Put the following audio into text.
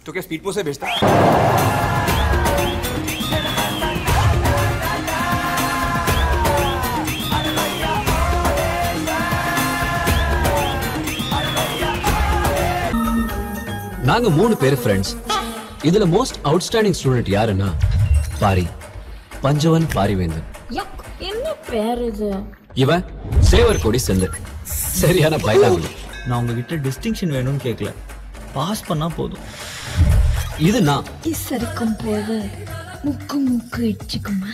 तो क्या speed post से भेजता நாங்க மூணு பேர் ஃப்ரெண்ட்ஸ் இதுல மோஸ்ட் அவுட்ஸ்டாண்டிங் ஸ்டூடெண்ட் யாருன்னா பாரி பஞ்சவன் பாரிவேந்தன் யக் என்ன பேர் இது இவன் சேவர் கொடி செந்தர் சரியான பயலாங்குடி நான் உங்ககிட்ட டிஸ்டிங்ஷன் வேணும்னு கேட்கல பாஸ் பண்ணா போதும். இது நான். இசரிக்கும் போது முக்கு முக்கு இடிச்சுக்குமா?